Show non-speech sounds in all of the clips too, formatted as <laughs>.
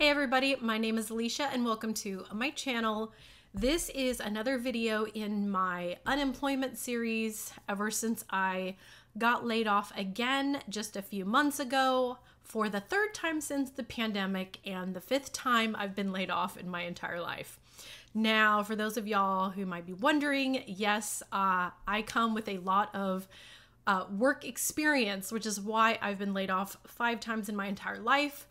Hey everybody, my name is Alicia and welcome to my channel. This is another video in my unemployment series ever since I got laid off again just a few months ago for the third time since the pandemic and the fifth time I've been laid off in my entire life. Now, for those of y'all who might be wondering, yes, uh, I come with a lot of uh, work experience, which is why I've been laid off five times in my entire life.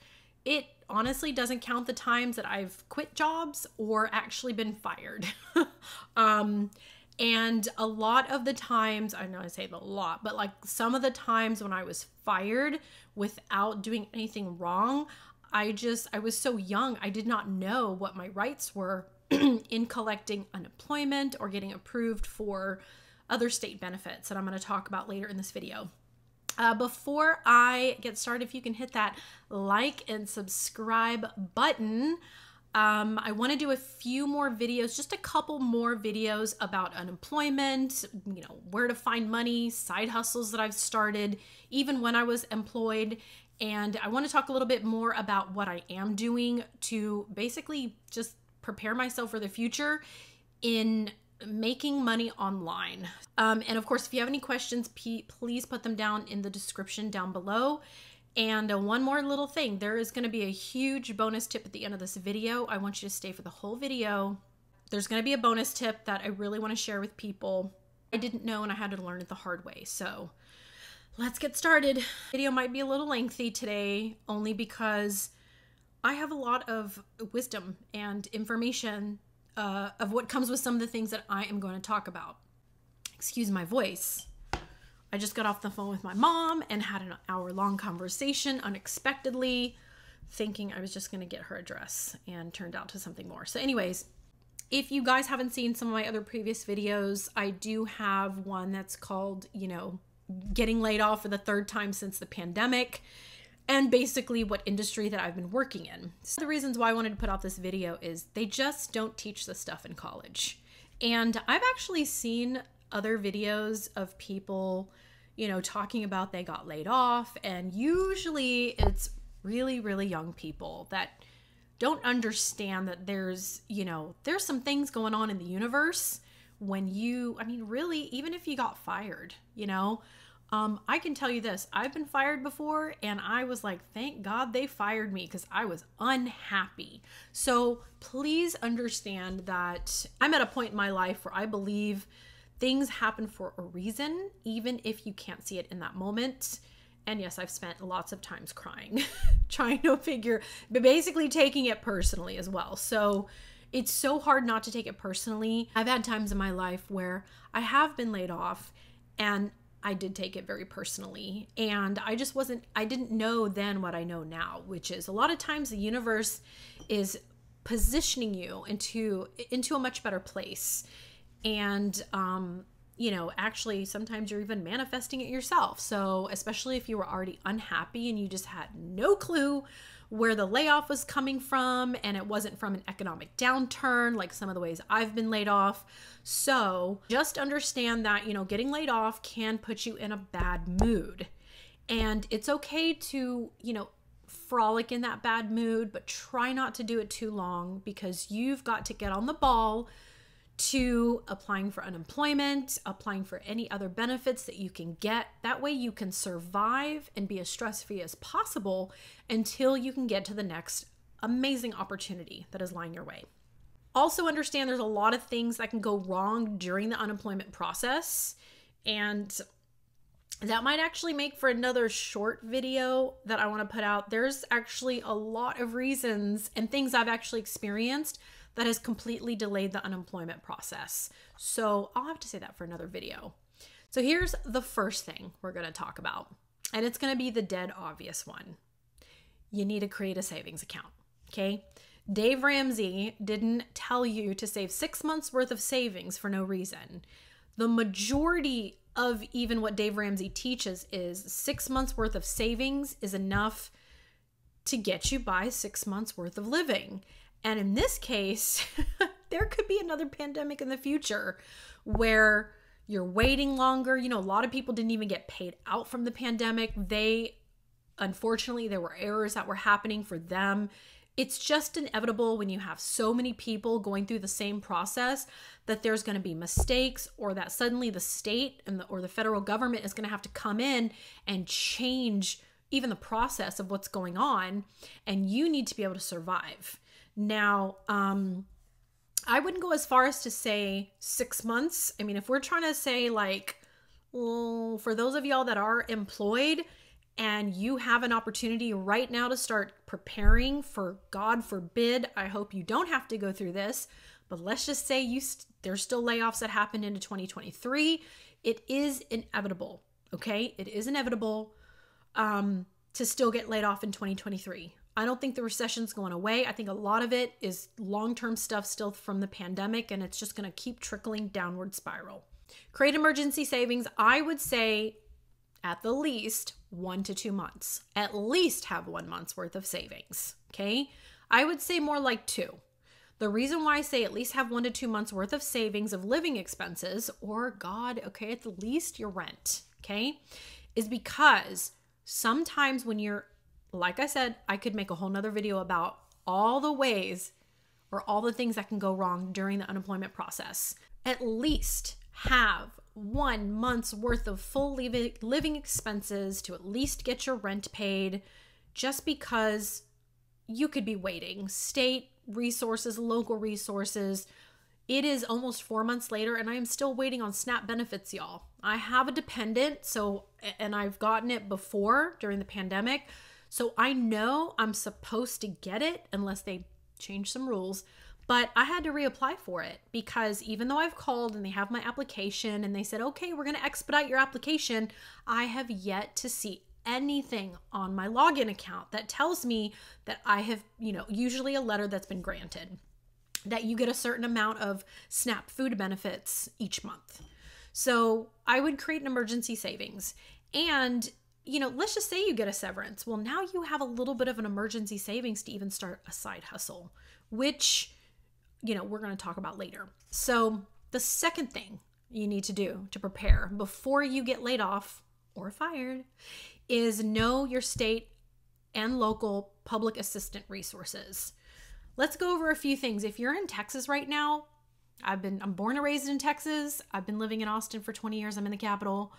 It honestly doesn't count the times that I've quit jobs or actually been fired. <laughs> um, and a lot of the times, I know I say a lot, but like some of the times when I was fired without doing anything wrong, I just, I was so young, I did not know what my rights were <clears throat> in collecting unemployment or getting approved for other state benefits that I'm going to talk about later in this video. Uh, before I get started, if you can hit that like and subscribe button, um, I want to do a few more videos, just a couple more videos about unemployment, you know, where to find money, side hustles that I've started, even when I was employed. And I want to talk a little bit more about what I am doing to basically just prepare myself for the future in making money online. Um, and of course, if you have any questions, please put them down in the description down below. And uh, one more little thing, there is going to be a huge bonus tip at the end of this video. I want you to stay for the whole video. There's going to be a bonus tip that I really want to share with people. I didn't know and I had to learn it the hard way. So let's get started. Video might be a little lengthy today only because I have a lot of wisdom and information uh, of what comes with some of the things that I am going to talk about. Excuse my voice. I just got off the phone with my mom and had an hour long conversation unexpectedly, thinking I was just going to get her address and turned out to something more. So, anyways, if you guys haven't seen some of my other previous videos, I do have one that's called, you know, getting laid off for the third time since the pandemic and basically what industry that I've been working in. So the reasons why I wanted to put out this video is they just don't teach this stuff in college. And I've actually seen other videos of people, you know, talking about they got laid off and usually it's really really young people that don't understand that there's, you know, there's some things going on in the universe when you I mean really even if you got fired, you know, um, I can tell you this I've been fired before, and I was like, thank God they fired me because I was unhappy. So please understand that I'm at a point in my life where I believe things happen for a reason, even if you can't see it in that moment. And yes, I've spent lots of times crying, <laughs> trying to figure, but basically taking it personally as well. So it's so hard not to take it personally. I've had times in my life where I have been laid off and I did take it very personally. And I just wasn't, I didn't know then what I know now, which is a lot of times the universe is positioning you into into a much better place and um you know actually sometimes you're even manifesting it yourself so especially if you were already unhappy and you just had no clue where the layoff was coming from and it wasn't from an economic downturn like some of the ways I've been laid off. So just understand that, you know, getting laid off can put you in a bad mood. And it's okay to, you know, frolic in that bad mood, but try not to do it too long because you've got to get on the ball to applying for unemployment, applying for any other benefits that you can get. That way, you can survive and be as stress free as possible until you can get to the next amazing opportunity that is lying your way. Also, understand there's a lot of things that can go wrong during the unemployment process, and that might actually make for another short video that I want to put out. There's actually a lot of reasons and things I've actually experienced that has completely delayed the unemployment process. So I'll have to say that for another video. So here's the first thing we're going to talk about, and it's going to be the dead obvious one. You need to create a savings account. Okay. Dave Ramsey didn't tell you to save six months worth of savings for no reason. The majority of even what Dave Ramsey teaches is six months worth of savings is enough to get you by six months worth of living. And in this case, <laughs> there could be another pandemic in the future where you're waiting longer. You know, a lot of people didn't even get paid out from the pandemic. They, unfortunately, there were errors that were happening for them it's just inevitable when you have so many people going through the same process that there's going to be mistakes or that suddenly the state and the, or the federal government is going to have to come in and change even the process of what's going on and you need to be able to survive now um i wouldn't go as far as to say six months i mean if we're trying to say like well, for those of y'all that are employed and you have an opportunity right now to start preparing for God forbid, I hope you don't have to go through this, but let's just say you st- there's still layoffs that happened into 2023. It is inevitable, okay? It is inevitable um, to still get laid off in 2023. I don't think the recession's going away. I think a lot of it is long-term stuff still from the pandemic and it's just going to keep trickling downward spiral. Create emergency savings. I would say at the least one to two months. At least have one month's worth of savings. Okay. I would say more like two. The reason why I say at least have one to two months worth of savings of living expenses, or God, okay, at the least your rent, okay, is because sometimes when you're, like I said, I could make a whole nother video about all the ways or all the things that can go wrong during the unemployment process. At least have one month's worth of full living expenses to at least get your rent paid just because you could be waiting. State resources, local resources. It is almost four months later, and I am still waiting on SNAP benefits, y'all. I have a dependent, so, and I've gotten it before during the pandemic. So I know I'm supposed to get it unless they change some rules. But I had to reapply for it because even though I've called and they have my application and they said, okay, we're going to expedite your application, I have yet to see anything on my login account that tells me that I have, you know, usually a letter that's been granted, that you get a certain amount of SNAP food benefits each month. So I would create an emergency savings. And, you know, let's just say you get a severance. Well, now you have a little bit of an emergency savings to even start a side hustle, which you know, we're going to talk about later. So, the second thing you need to do to prepare before you get laid off or fired is know your state and local public assistant resources. Let's go over a few things. If you're in Texas right now, I've been I'm born and raised in Texas. I've been living in Austin for 20 years. I'm in the capital.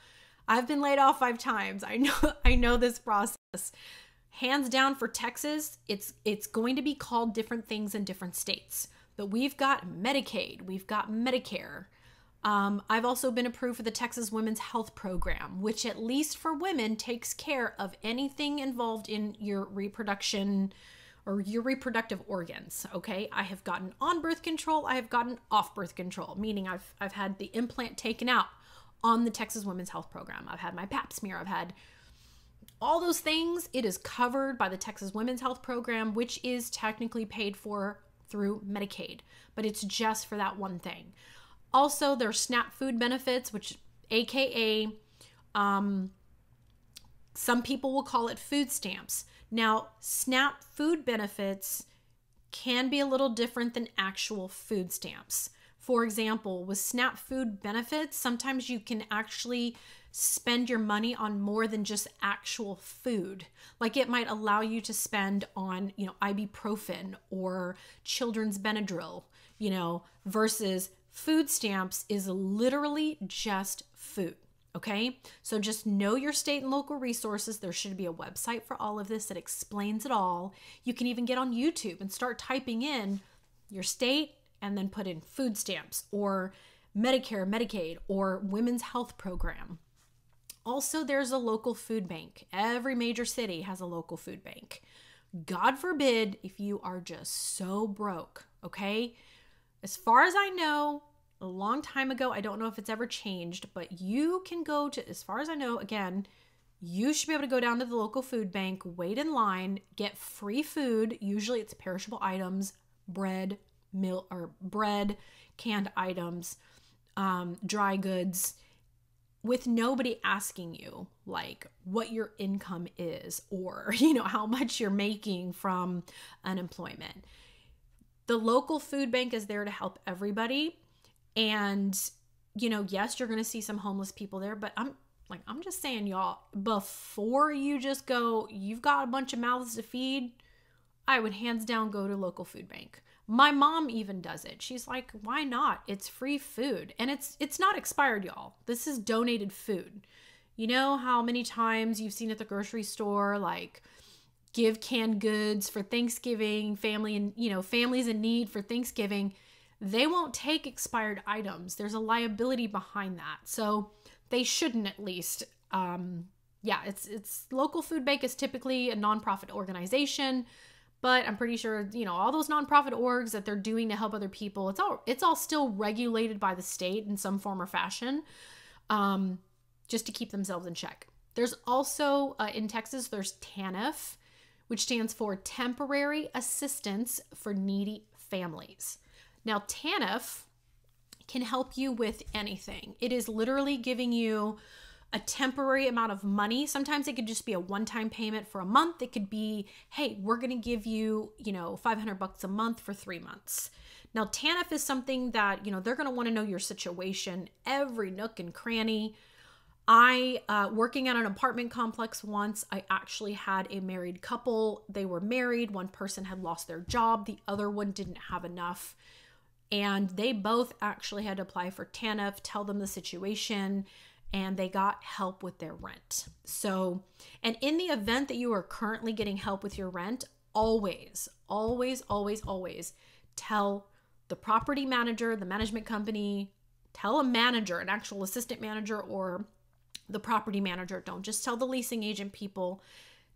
I've been laid off 5 times. I know <laughs> I know this process. Hands down for Texas, it's it's going to be called different things in different states. But we've got Medicaid, we've got Medicare. Um, I've also been approved for the Texas Women's Health Program, which, at least for women, takes care of anything involved in your reproduction or your reproductive organs. Okay, I have gotten on birth control, I have gotten off birth control, meaning I've I've had the implant taken out on the Texas Women's Health Program. I've had my Pap smear. I've had all those things. It is covered by the Texas Women's Health Program, which is technically paid for through Medicaid, but it's just for that one thing. Also, there's SNAP food benefits, which AKA um, some people will call it food stamps. Now, SNAP food benefits can be a little different than actual food stamps. For example, with SNAP food benefits, sometimes you can actually spend your money on more than just actual food. Like it might allow you to spend on, you know, ibuprofen or children's Benadryl, you know, versus food stamps is literally just food. Okay, so just know your state and local resources. There should be a website for all of this that explains it all. You can even get on YouTube and start typing in your state and then put in food stamps or Medicare, Medicaid, or women's health program. Also, there's a local food bank. Every major city has a local food bank. God forbid if you are just so broke, okay? As far as I know, a long time ago, I don't know if it's ever changed, but you can go to, as far as I know, again, you should be able to go down to the local food bank, wait in line, get free food. Usually it's perishable items, bread, milk, or bread, canned items, um, dry goods with nobody asking you like what your income is or <laughs> you know how much you're making from unemployment the local food bank is there to help everybody and you know yes you're going to see some homeless people there but i'm like i'm just saying y'all before you just go you've got a bunch of mouths to feed I would hands down go to local food bank. My mom even does it. She's like, "Why not? It's free food and it's it's not expired, y'all. This is donated food." You know how many times you've seen at the grocery store like give canned goods for Thanksgiving, family and you know, families in need for Thanksgiving. They won't take expired items. There's a liability behind that. So they shouldn't at least um yeah, it's it's local food bank is typically a nonprofit organization, but I'm pretty sure, you know, all those nonprofit orgs that they're doing to help other people, it's all it's all still regulated by the state in some form or fashion. Um just to keep themselves in check. There's also uh, in Texas there's TANF, which stands for Temporary Assistance for Needy Families. Now, TANF can help you with anything. It is literally giving you a temporary amount of money. Sometimes it could just be a one-time payment for a month. It could be, "Hey, we're going to give you, you know, 500 bucks a month for 3 months." Now, TANF is something that, you know, they're going to want to know your situation, every nook and cranny. I, uh, working at an apartment complex once, I actually had a married couple. They were married. One person had lost their job, the other one didn't have enough. And they both actually had to apply for TANF, tell them the situation, and they got help with their rent. So, and in the event that you are currently getting help with your rent, always, always, always, always tell the property manager, the management company, tell a manager, an actual assistant manager, or the property manager. Don't just tell the leasing agent people.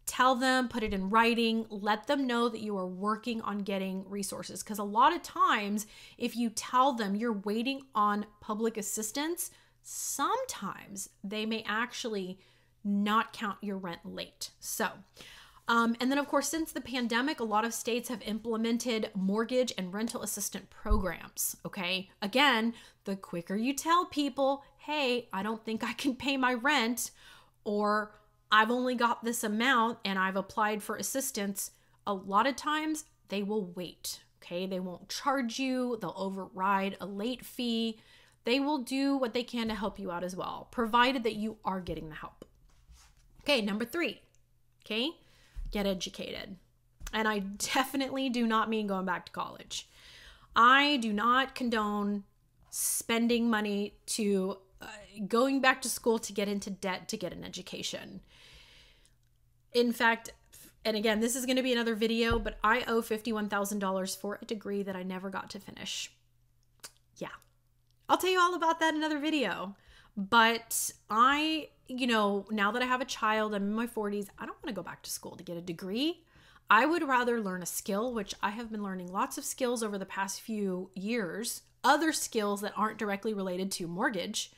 Tell them, put it in writing, let them know that you are working on getting resources. Because a lot of times, if you tell them you're waiting on public assistance, sometimes they may actually not count your rent late. So, um, and then, of course, since the pandemic, a lot of states have implemented mortgage and rental assistant programs. Okay. Again, the quicker you tell people, hey, I don't think I can pay my rent, or I've only got this amount and I've applied for assistance, a lot of times they will wait. Okay. They won't charge you, they'll override a late fee. They will do what they can to help you out as well, provided that you are getting the help. Okay. Number three. Okay get educated. And I <laughs> definitely do not mean going back to college. I do not condone spending money to uh, going back to school to get into debt to get an education. In fact, and again, this is going to be another video, but I owe $51,000 for a degree that I never got to finish. I'll tell you all about that in another video. But I, you know, now that I have a child, I'm in my 40s, I don't want to go back to school to get a degree. I would rather learn a skill, which I have been learning lots of skills over the past few years, other skills that aren't directly related to mortgage.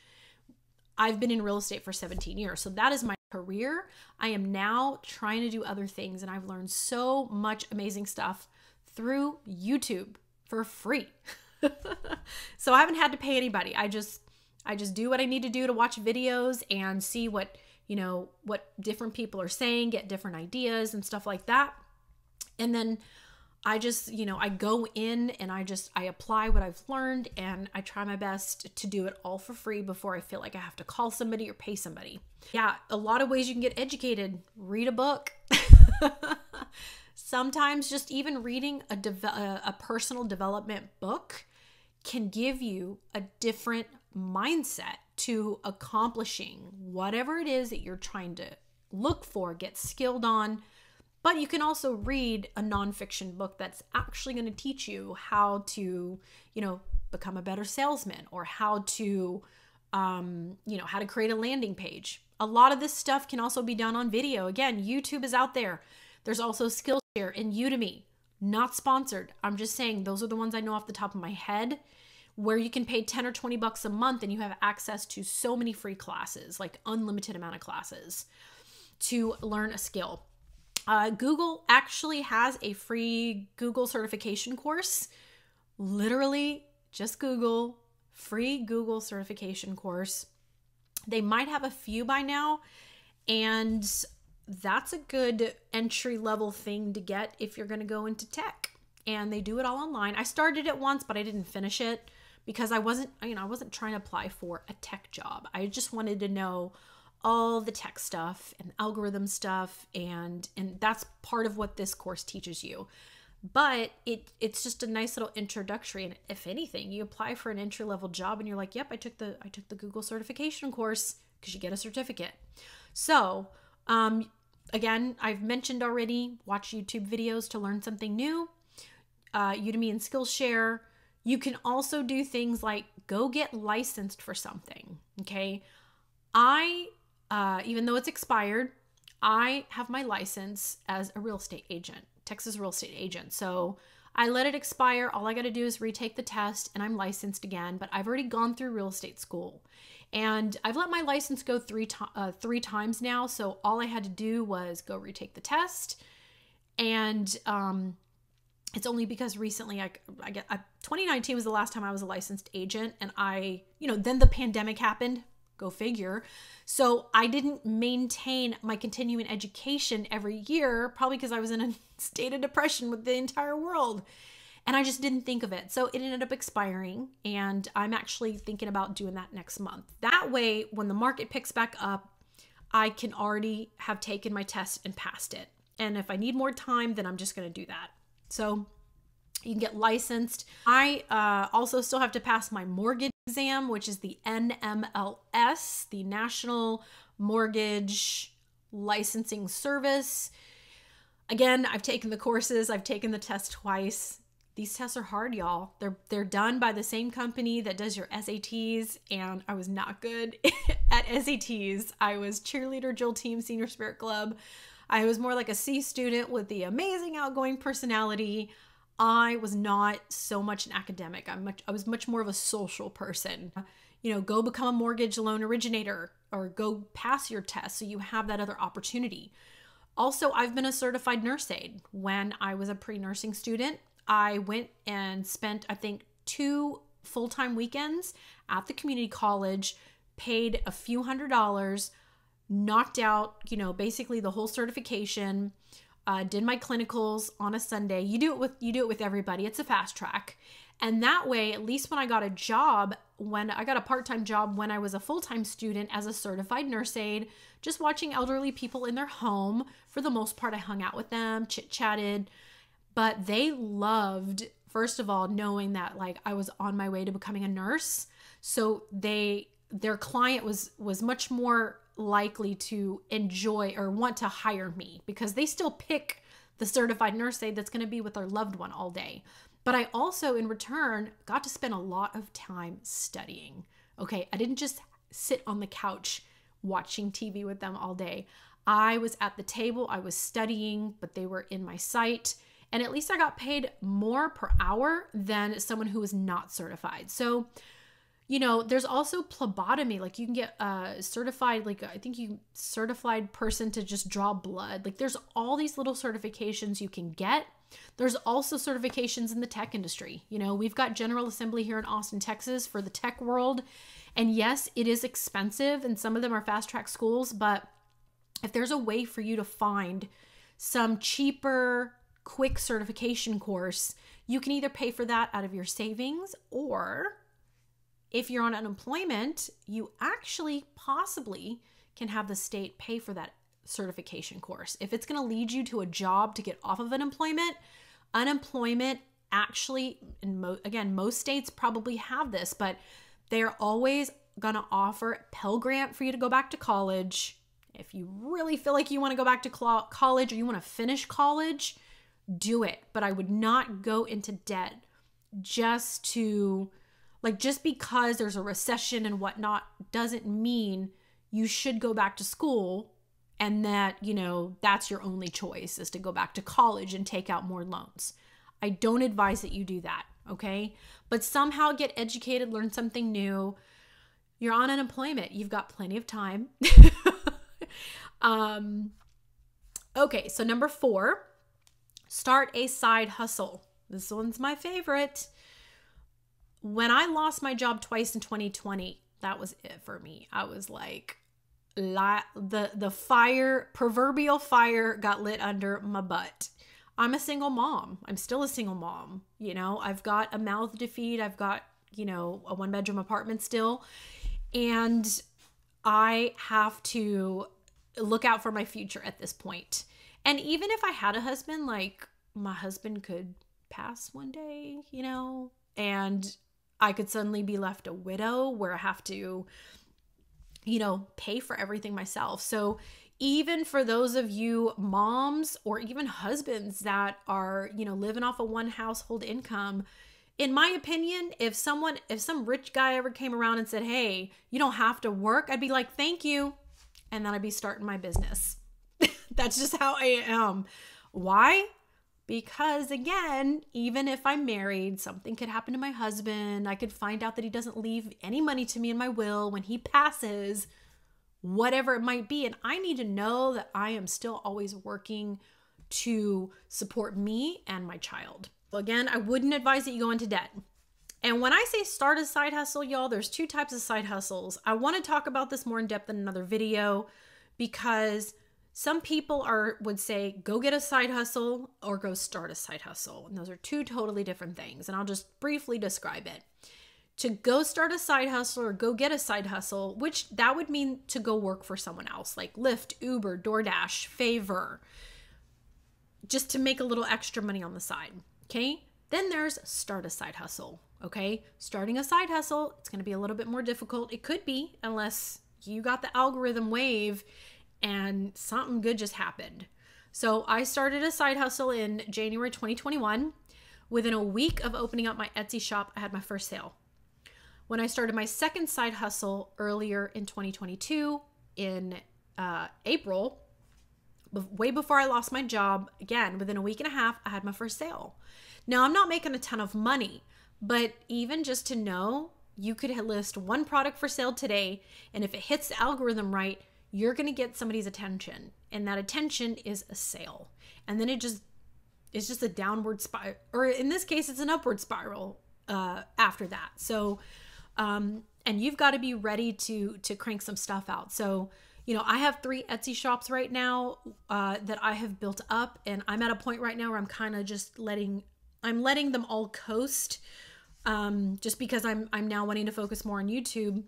I've been in real estate for 17 years. So that is my career. I am now trying to do other things, and I've learned so much amazing stuff through YouTube for free. <laughs> <laughs> so I haven't had to pay anybody. I just I just do what I need to do to watch videos and see what, you know, what different people are saying, get different ideas and stuff like that. And then I just, you know, I go in and I just I apply what I've learned and I try my best to do it all for free before I feel like I have to call somebody or pay somebody. Yeah, a lot of ways you can get educated. Read a book. <laughs> <laughs> Sometimes just even reading a a personal development book can give you a different mindset to accomplishing whatever it is that you're trying to look for, get skilled on. But you can also read a nonfiction book that's actually going to teach you how to, you know, become a better salesman or how to, um, you know, how to create a landing page. A lot of this stuff can also be done on video. Again, YouTube is out there. There's also Skillshare and Udemy. Not sponsored. I'm just saying those are the ones I know off the top of my head where you can pay 10 or 20 bucks a month and you have access to so many free classes, like unlimited amount of classes to learn a skill. Uh, Google actually has a free Google certification course. Literally, just Google free Google certification course. They might have a few by now, and that's a good entry level thing to get if you're going to go into tech. And they do it all online. I started it once, but I didn't finish it because I wasn't, you know, I wasn't trying to apply for a tech job. I just wanted to know all the tech stuff and algorithm stuff and and that's part of what this course teaches you but it it's just a nice little introductory and if anything you apply for an entry level job and you're like yep i took the i took the google certification course because you get a certificate. So um again i've mentioned already watch youtube videos to learn something new uh, udemy and skillshare. You can also do things like go get licensed for something okay? I uh, even though it's expired i have my license as a real estate agent Texas real estate agent. So I let it expire. All I got to do is retake the test and I'm licensed again, but I've already gone through real estate school. And I've let my license go three, to- uh, three times now. So all I had to do was go retake the test. And um, it's only because recently I, I get I, 2019 was the last time I was a licensed agent. And I, you know, then the pandemic happened. Go figure. So I didn't maintain my continuing education every year, probably because I was in a <laughs> state of depression with the entire world. And I just didn't think of it. So it ended up expiring. And I'm actually thinking about doing that next month. That way, when the market picks back up, I can already have taken my test and passed it. And if I need more time, then I'm just going to do that. So you can get licensed. I uh, also still have to pass my mortgage exam, which is the NMLS, the National Mortgage Licensing Service. Again, I've taken the courses, I've taken the test twice. These tests are hard, y'all. They're they're done by the same company that does your SATs, and I was not good <laughs> at SATs. I was cheerleader Drill Team Senior Spirit Club. I was more like a C student with the amazing outgoing personality. I was not so much an academic. I'm much I was much more of a social person. You know, go become a mortgage loan originator or go pass your test so you have that other opportunity. Also, I've been a certified nurse aide. When I was a pre-nursing student, I went and spent I think two full-time weekends at the community college, paid a few hundred dollars, knocked out, you know, basically the whole certification uh, did my clinicals on a Sunday. You do it with you do it with everybody. It's a fast track. And that way, at least when I got a job, when I got a part time job when I was a full time student as a certified nurse aide, just watching elderly people in their home, for the most part, I hung out with them, chit chatted. But they loved, first of all, knowing that like I was on my way to becoming a nurse. So they, their client was was much more likely to enjoy or want to hire me because they still pick the certified nurse aide that's going to be with their loved one all day. But I also, in return, got to spend a lot of time studying. Okay, I didn't just sit on the couch watching TV with them all day. I was at the table, I was studying, but they were in my sight. And at least I got paid more per hour than someone who was not certified. So you know there's also phlebotomy like you can get uh certified like i think you certified person to just draw blood. Like there's all these little certifications you can get. There's also certifications in the tech industry. You know we've got general assembly here in austin texas for the tech world. And yes it is expensive and some of them are fast track schools but if there's a way for you to find some cheaper quick certification course you can either pay for that out of your savings or if you're on unemployment, you actually possibly can have the state pay for that certification course. If it's going to lead you to a job to get off of unemployment, unemployment actually, mo- again, most states probably have this, but they're always going to offer Pell Grant for you to go back to college. If you really feel like you want to go back to college or you want to finish college, do it. But I would not go into debt just to like, just because there's a recession and whatnot doesn't mean you should go back to school and that, you know, that's your only choice is to go back to college and take out more loans. I don't advise that you do that, okay? But somehow get educated, learn something new. You're on unemployment, you've got plenty of time. <laughs> um, okay, so number four, start a side hustle. This one's my favorite when I lost my job twice in 2020, that was it for me. I was like, the the fire, proverbial fire, got lit under my butt. I'm a single mom. I'm still a single mom. You know, I've got a mouth to feed. I've got you know a one bedroom apartment still, and I have to look out for my future at this point. And even if I had a husband, like my husband could pass one day, you know, and I could suddenly be left a widow where I have to, you know, pay for everything myself. So even for those of you moms or even husbands that are, you know, living off a one household income, in my opinion, if someone, if some rich guy ever came around and said, Hey, you don't have to work, I'd be like, Thank you. And then I'd be starting my business. <laughs> That's just how I am. Why? Because again, even if I'm married, something could happen to my husband. I could find out that he doesn't leave any money to me in my will when he passes, whatever it might be. And I need to know that I am still always working to support me and my child. Again, I wouldn't advise that you go into debt. And when I say start a side hustle, y'all, there's two types of side hustles. I want to talk about this more in depth in another video because some people are would say go get a side hustle or go start a side hustle. And those are two totally different things. And I'll just briefly describe it. To go start a side hustle or go get a side hustle, which that would mean to go work for someone else, like Lyft, Uber, DoorDash, Favor, just to make a little extra money on the side. Okay. Then there's start a side hustle. Okay. Starting a side hustle, it's going to be a little bit more difficult. It could be, unless you got the algorithm wave and something good just happened. So I started a side hustle in January 2021. Within a week of opening up my Etsy shop, I had my first sale. When I started my second side hustle earlier in 2022, in uh, April, way before I lost my job, again, within a week and a half, I had my first sale. Now, I'm not making a ton of money, but even just to know you could list one product for sale today, and if it hits the algorithm right, you're going to get somebody's attention, and that attention is a sale. And then it just it's just a downward spiral, or in this case, it's an upward spiral uh, after that. So, um, and you've got to be ready to to crank some stuff out. So, you know, I have three Etsy shops right now uh, that I have built up, and I'm at a point right now where I'm kind of just letting I'm letting them all coast, um, just because I'm I'm now wanting to focus more on YouTube.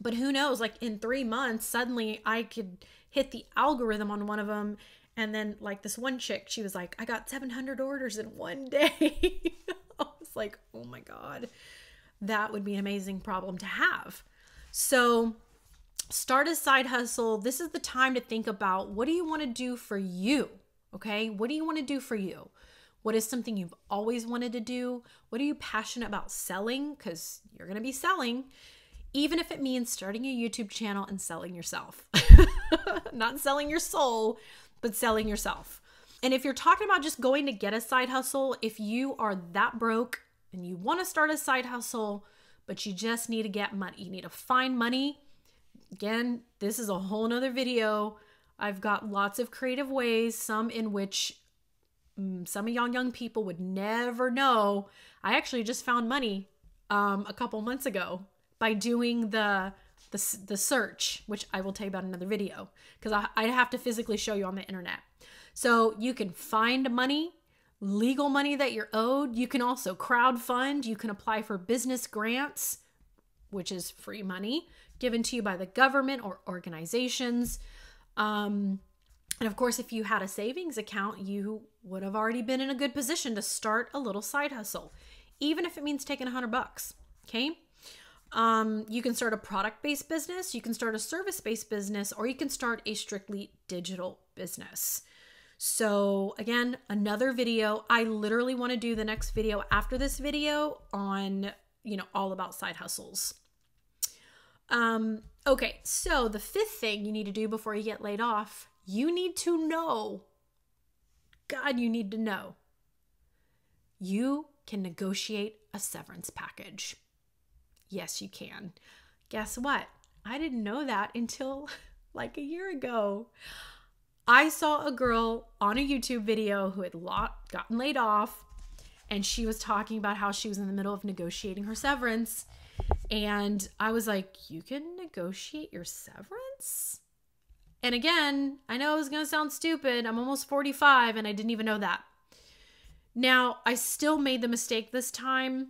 But who knows? Like in three months, suddenly I could hit the algorithm on one of them, and then like this one chick, she was like, "I got 700 orders in one <laughs> day." I was like, "Oh my god." That would be an amazing problem to have. So, start a side hustle. This is the time to think about what do you want to do for you? Okay? What do you want to do for you? What is something you've always wanted to do? What are you passionate about selling? Because you're going to be selling, even if it means starting a YouTube channel and selling yourself. <laughs> Not selling your soul, but selling yourself. And if you're talking about just going to get a side hustle, if you are that broke and you want to start a side hustle, but you just need to get money, you need to find money Again, this is a whole nother video. I've got lots of creative ways, some in which um, some of young young people would never know. I actually just found money um, a couple months ago by doing the the, the search, which I will tell you about another video because I, I'd have to physically show you on the internet. So you can find money, legal money that you're owed. You can also crowd fund. You can apply for business grants, which is free money given to you by the government or organizations. Um, and of course, if you had a savings account, you would have already been in a good position to start a little side hustle, even if it means taking a hundred bucks. Okay. Um, you can start a product based business, you can start a service based business, or you can start a strictly digital business. So, again, another video. I literally want to do the next video after this video on, you know, all about side hustles. Um, okay, so the fifth thing you need to do before you get laid off, you need to know. God, you need to know. You can negotiate a severance package. Yes, you can. Guess what? I didn't know that until <laughs> like a year ago. I saw a girl on a YouTube video who had gotten laid off, and she was talking about how she was in the middle of negotiating her severance and I was like, You can negotiate your severance? And again, I know it's going to sound stupid. I'm almost 45 and I didn't even know that. Now, I still made the mistake this time.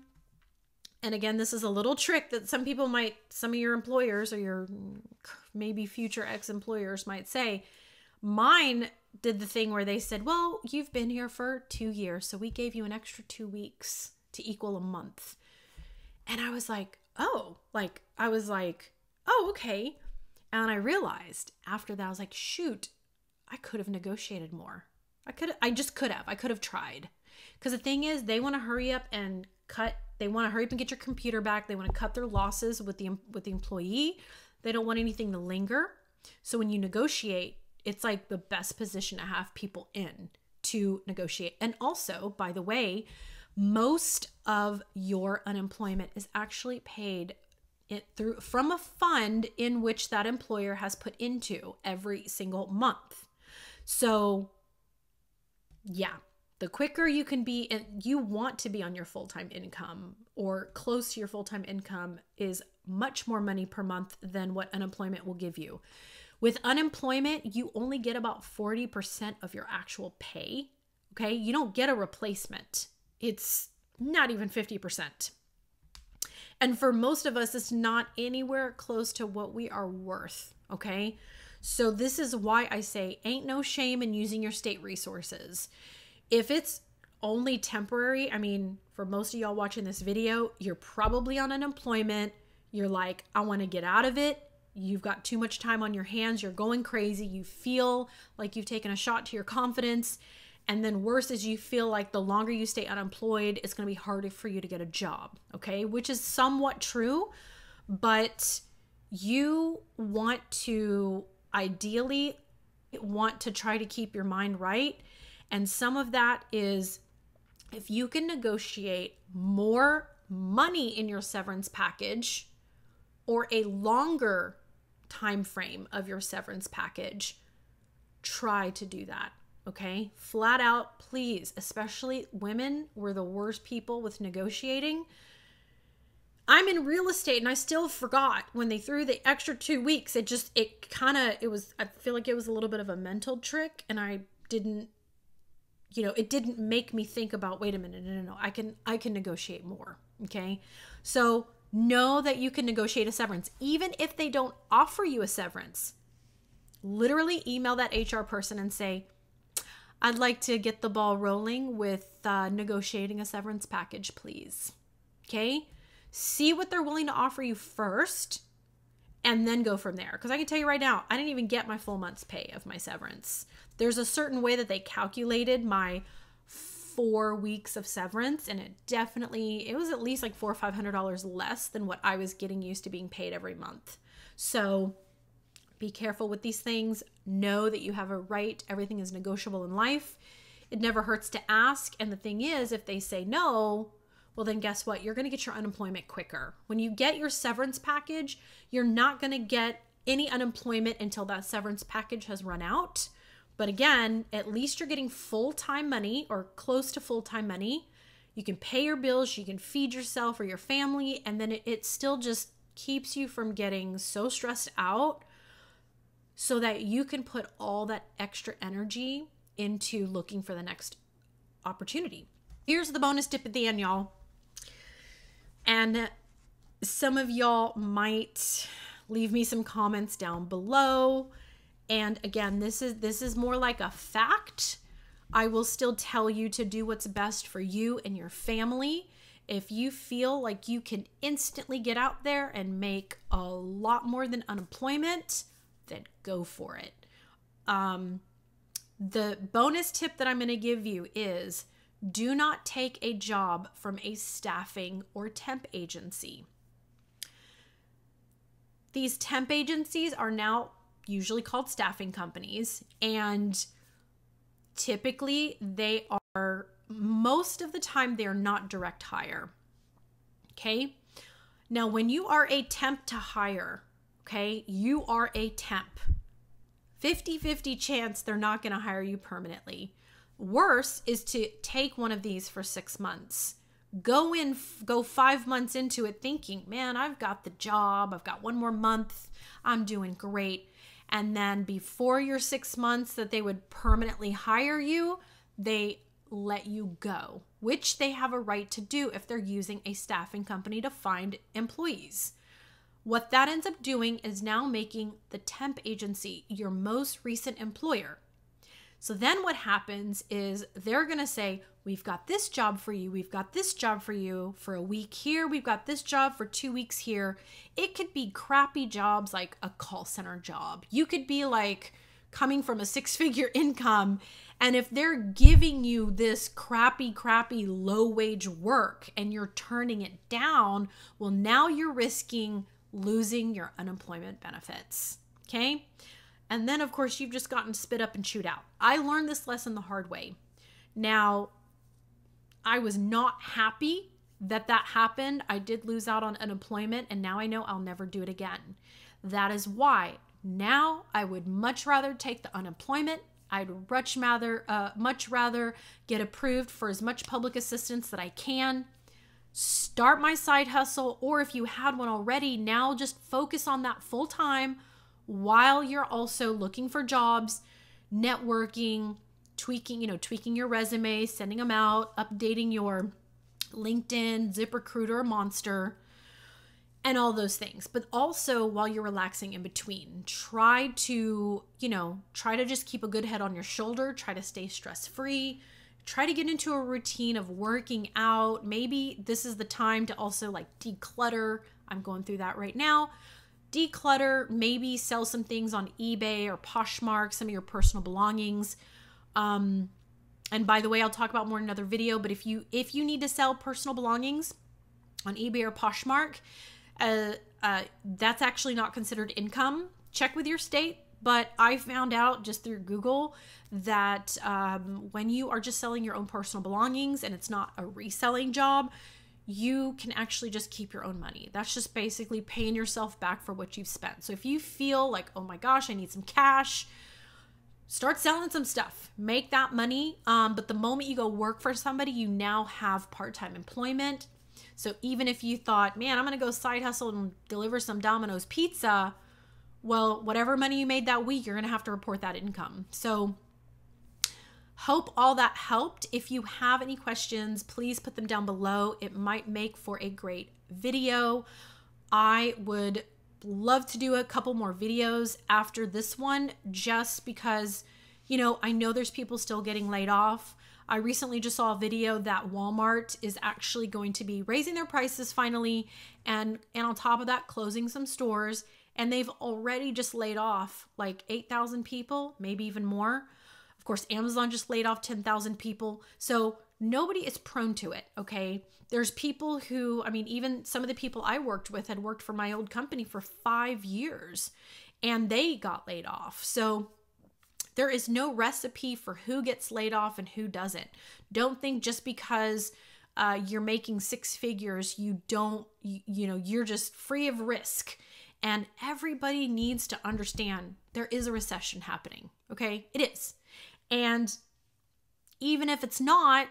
And again, this is a little trick that some people might, some of your employers or your maybe future ex employers might say. Mine did the thing where they said, Well, you've been here for two years, so we gave you an extra two weeks to equal a month. And I was like, Oh, like, I was like, Oh, okay. And I realized after that, I was like, Shoot, I could have negotiated more. I could, I just could have. I could have tried. Because the thing is, they want to hurry up and cut. They want to hurry up and get your computer back. They want to cut their losses with the with the employee. They don't want anything to linger. So when you negotiate, it's like the best position to have people in to negotiate. And also, by the way, most of your unemployment is actually paid it through from a fund in which that employer has put into every single month. So yeah, the quicker you can be and you want to be on your full-time income or close to your full-time income is much more money per month than what unemployment will give you. With unemployment, you only get about 40% of your actual pay. Okay. You don't get a replacement, it's not even 50%. And for most of us, it's not anywhere close to what we are worth. Okay. So, this is why I say ain't no shame in using your state resources. If it's only temporary, I mean, for most of y'all watching this video, you're probably on unemployment. You're like, I want to get out of it you've got too much time on your hands, you're going crazy, you feel like you've taken a shot to your confidence. And then, worse is you feel like the longer you stay unemployed, it's going to be harder for you to get a job, okay? Which is somewhat true, but you want to ideally want to try to keep your mind right. And some of that is if you can negotiate more money in your severance package or a longer time frame of your severance package, try to do that. Okay? Flat out, please, especially women, we're the worst people with negotiating. I'm in real estate and I still forgot when they threw the extra 2 weeks. It just it kind of it was I feel like it was a little bit of a mental trick and I didn't you know, it didn't make me think about wait a minute, no no no. I can I can negotiate more. Okay? So Know that you can negotiate a severance, even if they don't offer you a severance. Literally email that HR person and say, I'd like to get the ball rolling with uh, negotiating a severance package, please. Okay? See what they're willing to offer you first and then go from there. Because I can tell you right now, I didn't even get my full month's pay of my severance. There's a certain way that they calculated my four weeks of severance and it definitely it was at least like four or five hundred dollars less than what i was getting used to being paid every month. So be careful with these things. Know that you have a right. Everything is negotiable in life. It never hurts to ask and the thing is if they say no well then guess what? You're going to get your unemployment quicker. When you get your severance package you're not going to get any unemployment until that severance package has run out but again, at least you're getting full time money or close to full time money. You can pay your bills, you can feed yourself or your family, and then it, it still just keeps you from getting so stressed out so that you can put all that extra energy into looking for the next opportunity. Here's the bonus tip at the end, y'all. And some of y'all might leave me some comments down below and again, this is this is more like a fact. I will still tell you to do what's best for you and your family. If you feel like you can instantly get out there and make a lot more than unemployment, then go for it. Um, the bonus tip that I'm going to give you is do not take a job from a staffing or temp agency. These temp agencies are now usually called staffing companies. And typically, they are, most of the time, they're not direct hire. Okay. Now, when you are a temp to hire, okay, you are a temp. 50 50 chance they're not going to hire you permanently. Worse is to take one of these for six months. Go in, go five months into it thinking, man, I've got the job. I've got one more month. I'm doing great. And then before your six months that they would permanently hire you, they let you go, which they have a right to do if they're using a staffing company to find employees. What that ends up doing is now making the temp agency your most recent employer. So then what happens is they're going to say, We've got this job for you. We've got this job for you for a week here. We've got this job for two weeks here. It could be crappy jobs like a call center job. You could be like coming from a six figure <laughs> income. And if they're giving you this crappy, crappy low wage work and you're turning it down, well, now you're risking losing your unemployment benefits. Okay. And then, of course, you've just gotten spit up and chewed out. I learned this lesson the hard way. Now, I was not happy that that happened. I did lose out on unemployment, and now I know I'll never do it again. That is why now I would much rather take the unemployment. I'd much rather, uh, much rather get approved for as much public assistance that I can. Start my side hustle, or if you had one already, now just focus on that full time while you're also looking for jobs, networking, tweaking, you know, tweaking your resume, sending them out, updating your LinkedIn, ZipRecruiter, Monster, and all those things. But also while you're relaxing in between, try to, you know, try to just keep a good head on your shoulder, try to stay stress free. Try to get into a routine of working out. Maybe this is the time to also like declutter. I'm going through that right now declutter, maybe sell some things on eBay or Poshmark, some of your personal belongings. Um, and by the way, I'll talk about more in another video, but if you if you need to sell personal belongings on eBay or Poshmark, uh, uh, that's actually not considered income. Check with your state, but I found out just through Google that um, when you are just selling your own personal belongings and it's not a reselling job, you can actually just keep your own money. That's just basically paying yourself back for what you've spent. So if you feel like, oh my gosh, I need some cash, start selling some stuff, make that money. Um, but the moment you go work for somebody, you now have part time employment. So even if you thought, man, I'm to go side hustle and deliver some Domino's pizza, well, whatever money you made that week, you're to have to report that income. So Hope all that helped. If you have any questions, please put them down below. It might make for a great video. I would love to do a couple more videos after this one just because, you know, I know there's people still getting laid off. I recently just saw a video that Walmart is actually going to be raising their prices finally and and on top of that closing some stores and they've already just laid off like 8,000 people, maybe even more course, Amazon just laid off 10,000 people. So nobody is prone to it, okay? There's people who, I mean, even some of the people I worked with had worked for my old company for five years and they got laid off. So there is no recipe for who gets laid off and who doesn't. Don't think just because uh, you're making six figures, you don't, you, you know, you're just free of risk. And everybody needs to understand there is a recession happening. Okay. It is. And even if it's not,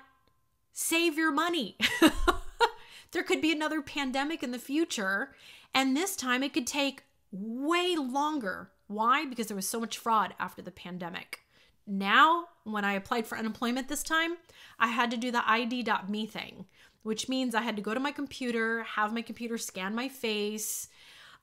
save your money. <laughs> there could be another pandemic in the future, and this time it could take way longer. Why? Because there was so much fraud after the pandemic. Now, when I applied for unemployment this time, I had to do the ID.me thing, which means I had to go to my computer, have my computer scan my face,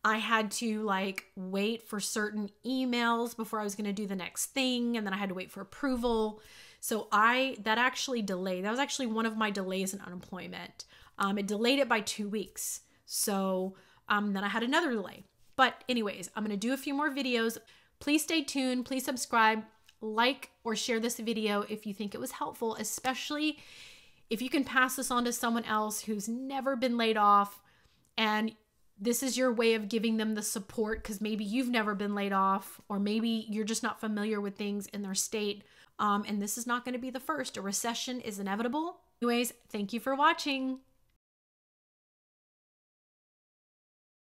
I had to like wait for certain emails before I was going to do the next thing and then I had to wait for approval. So I that actually delayed. That was actually one of my delays in unemployment. Um, it delayed it by two weeks. So um, then I had another delay. But anyways, I'm going to do a few more videos. Please stay tuned. Please subscribe, like, or share this video if you think it was helpful, especially if you can pass this on to someone else who's never been laid off and this is your way of giving them the support because maybe you've never been laid off or maybe you're just not familiar with things in their state. Um, and this is not going to be the first. A recession is inevitable. Anyways, thank you for watching.